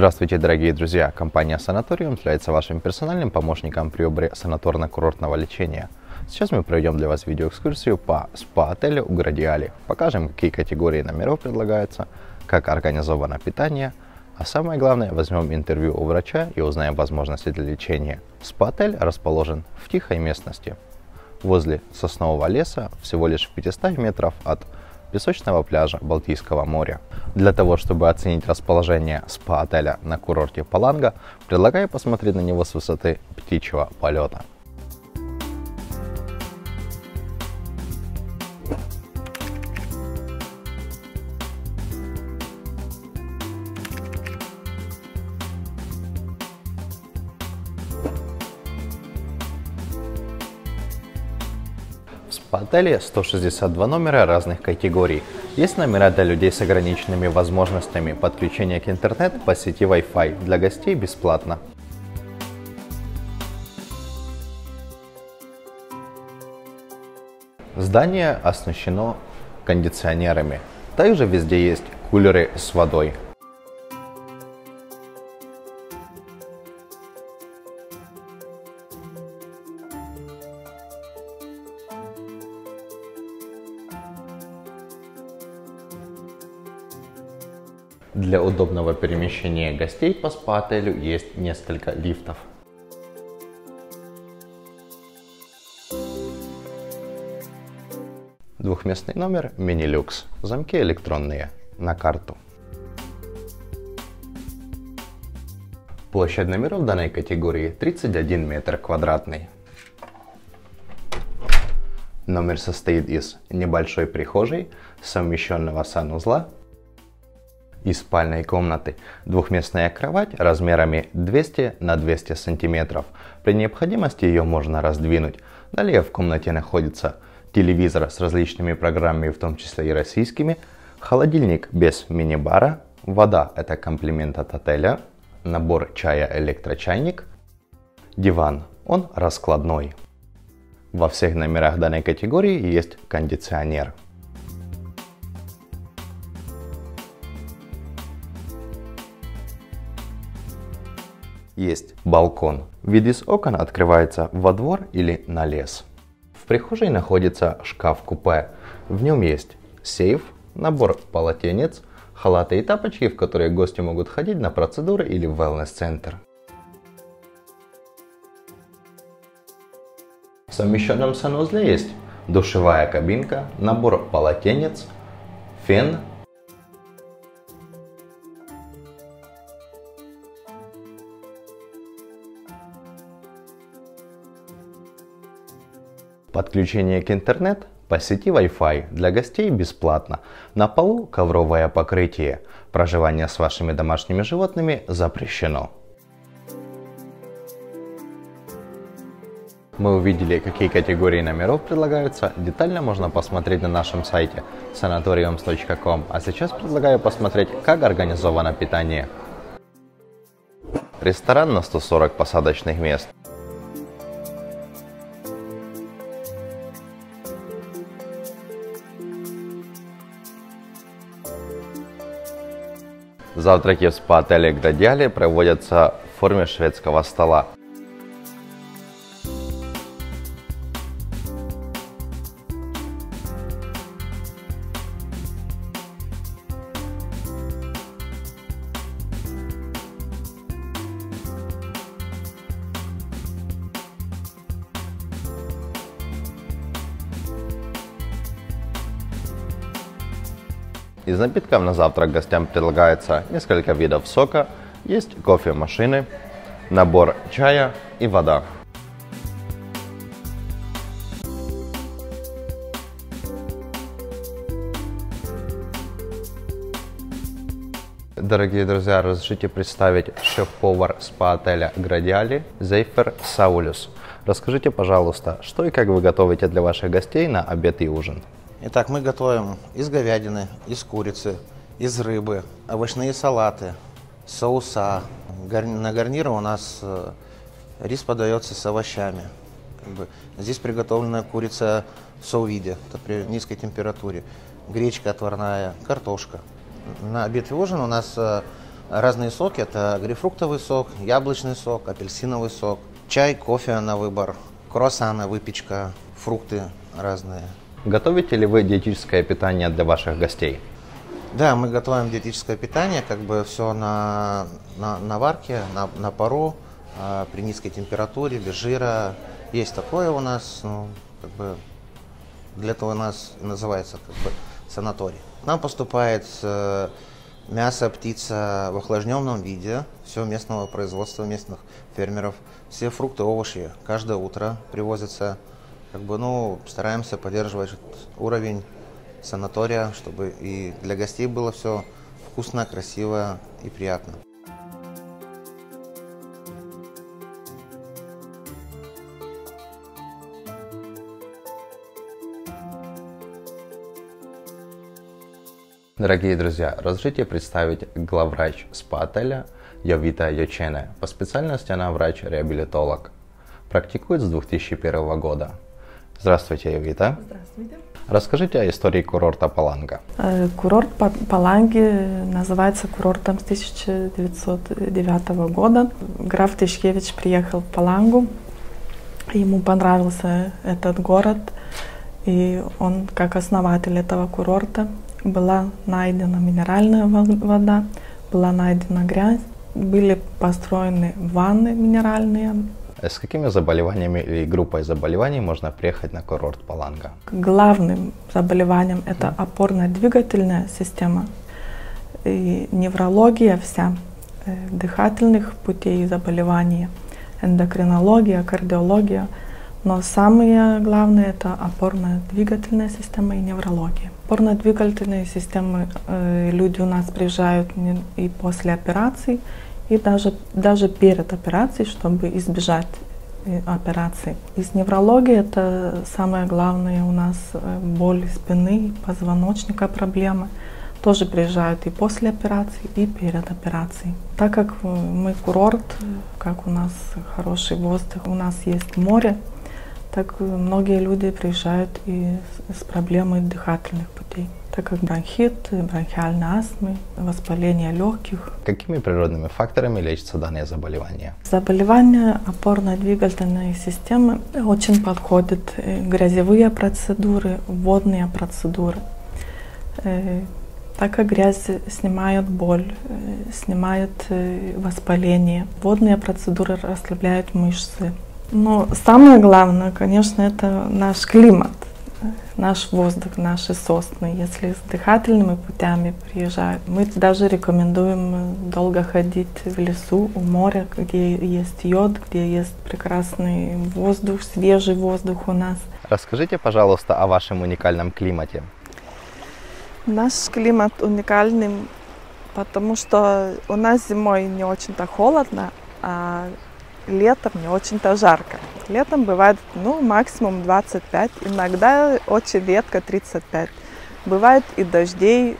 Здравствуйте, дорогие друзья! Компания Санаториум является вашим персональным помощником при выборе санаторно-курортного лечения. Сейчас мы проведем для вас видеоэкскурсию по спа-отелю Градиали. Покажем, какие категории номеров предлагаются, как организовано питание, а самое главное, возьмем интервью у врача и узнаем возможности для лечения. Спа-отель расположен в тихой местности, возле соснового леса, всего лишь в 500 метров от песочного пляжа Балтийского моря. Для того, чтобы оценить расположение спа-отеля на курорте Паланга, предлагаю посмотреть на него с высоты птичьего полета. В отеле 162 номера разных категорий. Есть номера для людей с ограниченными возможностями подключения к интернету по сети Wi-Fi. Для гостей бесплатно. Здание оснащено кондиционерами. Также везде есть кулеры с водой. Для удобного перемещения гостей по спа-отелю есть несколько лифтов. Двухместный номер мини-люкс. Замки электронные. На карту. Площадь номеров данной категории 31 метр квадратный. Номер состоит из небольшой прихожей, совмещенного санузла, и спальной комнаты. Двухместная кровать размерами 200 на 200 сантиметров. При необходимости ее можно раздвинуть. Далее в комнате находится телевизор с различными программами, в том числе и российскими, холодильник без мини-бара, вода – это комплимент от отеля, набор чая электрочайник, диван, он раскладной. Во всех номерах данной категории есть кондиционер – есть балкон. Вид из окон открывается во двор или на лес. В прихожей находится шкаф-купе. В нем есть сейф, набор полотенец, халаты и тапочки, в которые гости могут ходить на процедуры или в wellness-центр. В совмещенном санузле есть душевая кабинка, набор полотенец, фен, Подключение к интернет по сети Wi-Fi для гостей бесплатно. На полу ковровое покрытие. Проживание с вашими домашними животными запрещено. Мы увидели, какие категории номеров предлагаются. Детально можно посмотреть на нашем сайте sanatoriums.com. А сейчас предлагаю посмотреть, как организовано питание. Ресторан на 140 посадочных мест. Завтраки в спа-отеле Градиали проводятся в форме шведского стола. Из напитков на завтрак гостям предлагается несколько видов сока, есть кофемашины, набор чая и вода. Дорогие друзья, разрешите представить шеф-повар спа-отеля Градиали Зейфер Саулюс. Расскажите, пожалуйста, что и как вы готовите для ваших гостей на обед и ужин? Итак, мы готовим из говядины, из курицы, из рыбы, овощные салаты, соуса. На гарнир у нас э, рис подается с овощами. Здесь приготовленная курица в соувиде, при низкой температуре. Гречка отварная, картошка. На обед и ужин у нас э, разные соки. Это грейпфруктовый сок, яблочный сок, апельсиновый сок, чай, кофе на выбор, круассаны, выпечка, фрукты разные. Готовите ли вы диетическое питание для ваших гостей? Да, мы готовим диетическое питание, как бы все на, на, на варке, на, на пару, э, при низкой температуре, без жира. Есть такое у нас, ну, как бы для этого у нас называется как бы санаторий. Нам поступает э, мясо, птица в охлажденном виде, все местного производства, местных фермеров, все фрукты, овощи каждое утро привозятся. Как бы, ну, стараемся поддерживать уровень санатория, чтобы и для гостей было все вкусно, красиво и приятно. Дорогие друзья, разрешите представить главврач СПА-отеля Йовита Йочене. По специальности она врач-реабилитолог. Практикует с 2001 года. Здравствуйте, Йовита. Здравствуйте. Расскажите о истории курорта Паланга. Э, Курорт Па- Паланги называется курортом с 1909 года. Граф Тишкевич приехал в Палангу. Ему понравился этот город. И он, как основатель этого курорта, была найдена минеральная во- вода, была найдена грязь, были построены ванны минеральные. С какими заболеваниями или группой заболеваний можно приехать на курорт Паланга? Главным заболеванием это опорно-двигательная система и неврология вся, э, дыхательных путей заболевания, эндокринология, кардиология. Но самое главное это опорно-двигательная система и неврология. Опорно-двигательные системы э, люди у нас приезжают и после операций, и даже, даже перед операцией, чтобы избежать э, операции. Из неврологии это самое главное у нас э, боль спины, позвоночника проблемы. Тоже приезжают и после операции, и перед операцией. Так как э, мы курорт, как у нас хороший воздух, у нас есть море, так многие люди приезжают и с проблемой дыхательных путей, так как бронхит, бронхиальная астмы, воспаление легких, Какими природными факторами лечатся данные заболевания? Заболевания опорно-двигательной системы очень подходят э, грязевые процедуры, водные процедуры. Э, Так как грязь снимает боль, э, снимает воспаление, водные процедуры расслабляют мышцы. Но самое главное, конечно, это наш климат, наш воздух, наши сосны. Если с дыхательными путями приезжают, мы даже рекомендуем э, долго ходить в лесу, у моря, где есть йод, где есть прекрасный воздух, свежий воздух у нас. Расскажите, пожалуйста, о вашем уникальном климате. Наш климат уникальный, потому что у нас зимой не очень-то холодно, а летом не очень-то жарко. Летом бывает ну, максимум 25, иногда очень редко 35. Бывает и дождей,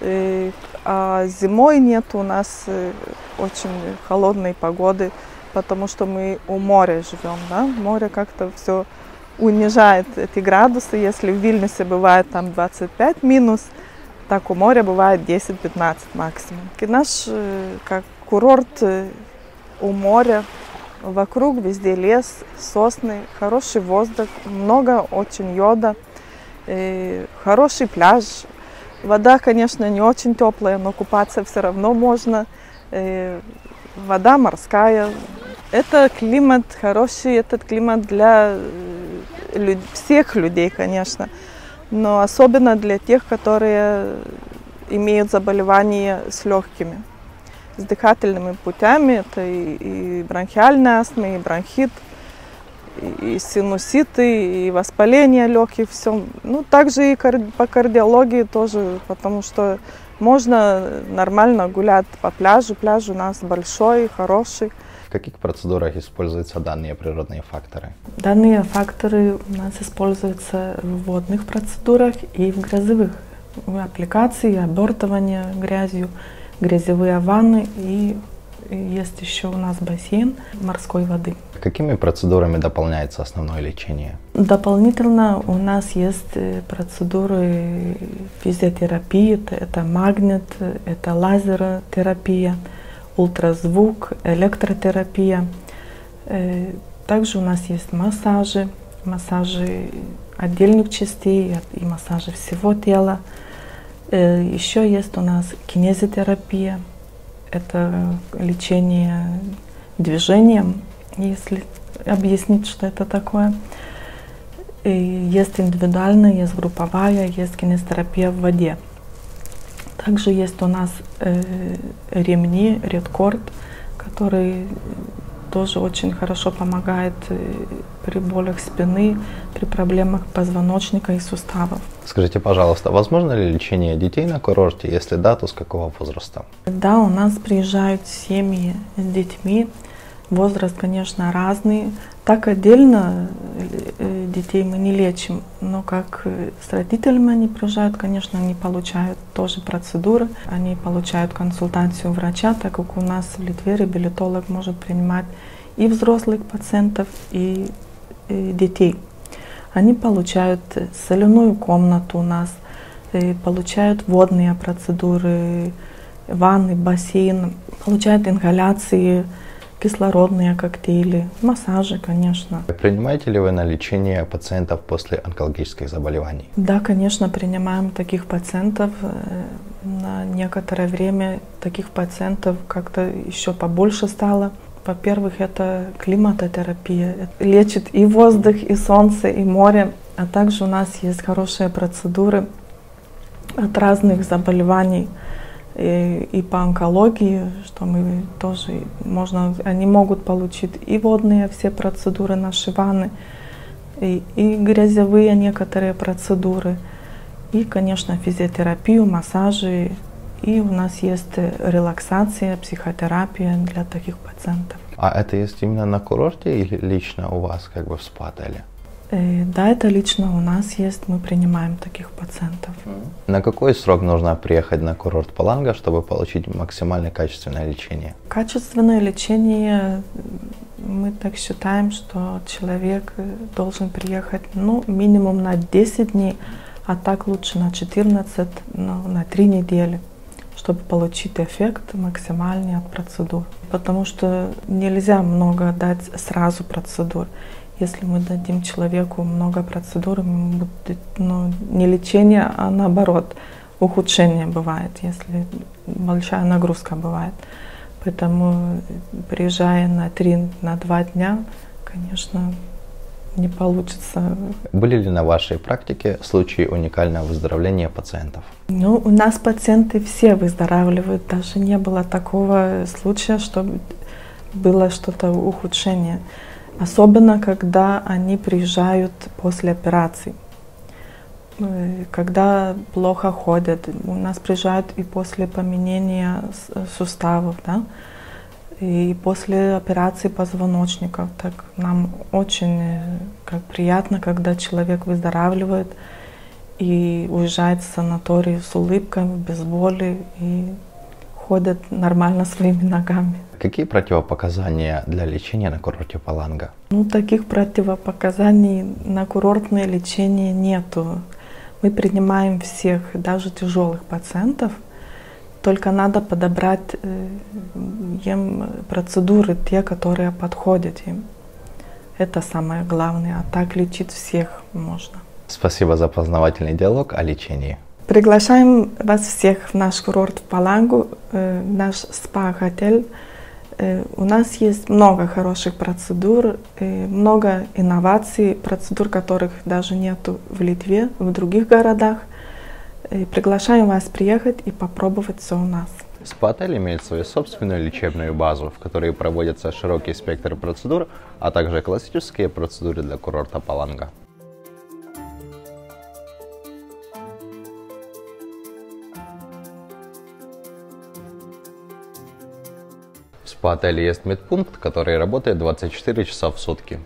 и, а зимой нет у нас э, очень холодной погоды, потому что мы у моря живем, да? Море как-то все унижает эти градусы. Если в Вильнюсе бывает там 25 минус, так у моря бывает 10-15 максимум. И наш э, как курорт э, у моря, вокруг везде лес, сосны, хороший воздух, много очень йода, э, хороший пляж. Вода, конечно, не очень теплая, но купаться все равно можно. Э, вода морская. Это климат хороший, этот климат для э, люд- всех людей, конечно, но особенно для тех, которые имеют заболевания с легкими, с дыхательными путями. Это и, и бронхиальная астма, и бронхит, и, и синуситы, и воспаление легких, все. Ну, также и по кардиологии тоже, потому что можно нормально гулять по пляжу. Пляж у нас большой, хороший. В каких процедурах используются данные природные факторы? Данные факторы у нас используются в водных процедурах и в грязевых. В аппликации, обертывание грязью, грязевые ванны и есть еще у нас бассейн морской воды. Какими процедурами дополняется основное лечение? Дополнительно у нас есть э, процедуры физиотерапии, это магнит, это лазеротерапия, ультразвук, электротерапия. Э, также у нас есть массажи, массажи отдельных частей и массажи всего тела. Э, Еще есть у нас кинезитерапия, это лечение движением, если объяснить, что это такое. И есть индивидуальная, есть групповая, есть кинезитерапия в воде. Также есть у нас э, ремни, редкорд, который тоже очень хорошо помогает э, при болях спины, при проблемах позвоночника и суставов. Скажите, пожалуйста, возможно ли лечение детей на курорте? Если да, то с какого возраста? Да, у нас приезжают семьи с детьми. Возраст, конечно, разный. Так отдельно э, детей мы не лечим, но как э, с родителями они приезжают, конечно, они получают тоже процедуры, они получают консультацию врача, так как у нас в Литве реабилитолог может принимать и взрослых пациентов, и, и детей. Они получают соляную комнату у нас, получают водные процедуры, ванны, бассейн, получают ингаляции, кислородные коктейли, массажи, конечно. Принимаете ли вы на лечение пациентов после онкологических заболеваний? Да, конечно, принимаем таких пациентов. Э, на некоторое время таких пациентов как-то еще побольше стало. Во-первых, это климатотерапия. Лечит и воздух, и солнце, и море. А также у нас есть хорошие процедуры от разных заболеваний и, по онкологии, что мы тоже можно, они могут получить и водные все процедуры наши ванны, и, и грязевые некоторые процедуры, и, конечно, физиотерапию, массажи, и у нас есть релаксация, психотерапия для таких пациентов. А это есть именно на курорте или лично у вас, как бы в спа-отеле? Э, да, это лично у нас есть, мы принимаем таких пациентов. На какой срок нужно приехать на курорт Паланга, чтобы получить максимально качественное лечение? Качественное лечение, мы так считаем, что человек должен приехать ну, минимум на 10 дней, а так лучше на 14, ну, на 3 недели чтобы получить эффект максимальный от процедур. Потому что нельзя много дать сразу процедур. Если мы дадим человеку много процедур, будет ну, не лечение, а наоборот, ухудшение бывает, если большая нагрузка бывает. Поэтому, приезжая на 3 на 2 дня, конечно, не получится. Были ли на вашей практике случаи уникального выздоровления пациентов? Ну, у нас пациенты все выздоравливают. Даже не было такого случая, что было что-то ухудшение. Особенно, когда они приезжают после операций. Э, когда плохо ходят. У нас приезжают и после поменения суставов, да, и после операции позвоночников. Так нам очень э, как приятно, когда человек выздоравливает и уезжает в санаторий с улыбкой, без боли и ходит нормально своими ногами. Какие противопоказания для лечения на курорте Паланга? Ну, таких противопоказаний на курортное лечение нету. Мы принимаем всех, даже тяжелых пациентов, только надо подобрать э, им процедуры, те, которые подходят им. Это самое главное. А так лечить всех можно. Спасибо за познавательный диалог о лечении. Приглашаем вас всех в наш курорт в Палангу, э, наш спа-отель. Э, у нас есть много хороших процедур, э, много инноваций, процедур, которых даже нету в Литве, в других городах. Приглашаем вас приехать и попробовать все у нас. СПА-отель имеет свою собственную лечебную базу, в которой проводится широкий спектр процедур, а также классические процедуры для курорта Паланга. В спа-отеле есть медпункт, который работает 24 часа в сутки.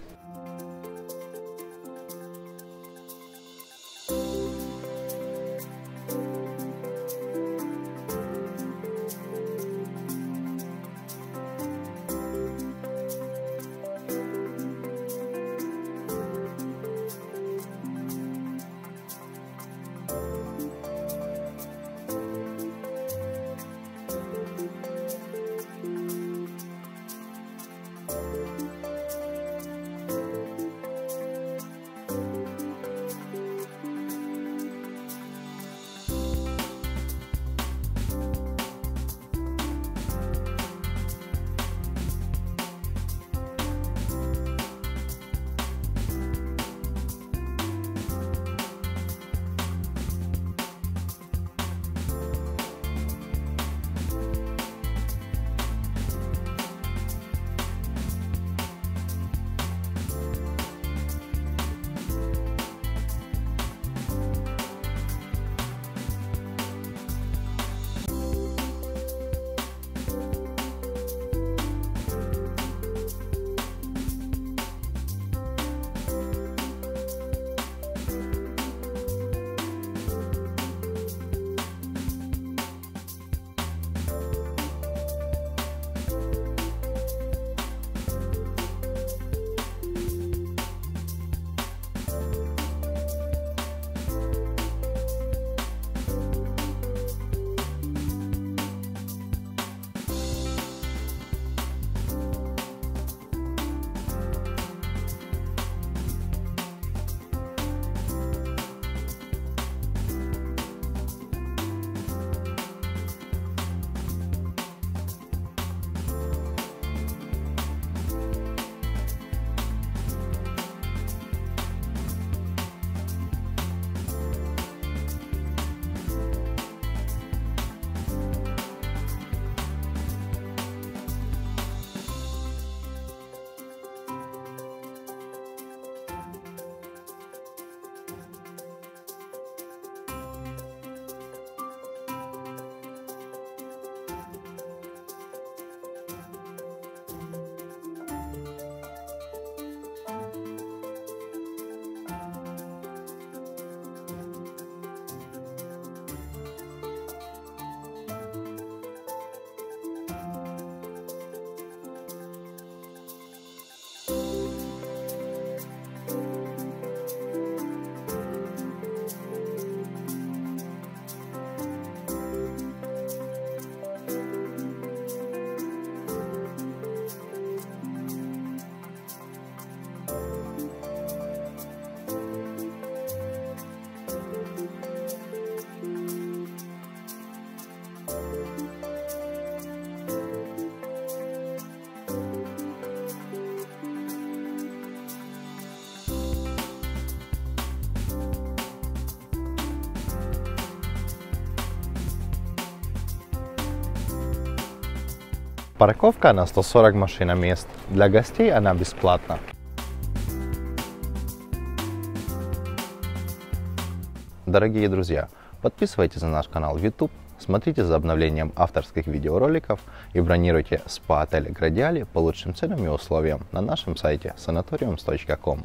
Парковка на 140 машиномест. Для гостей она бесплатна. Дорогие друзья, подписывайтесь на наш канал YouTube, смотрите за обновлением авторских видеороликов и бронируйте спа-отель Градиали по лучшим ценам и условиям на нашем сайте sanatoriums.com.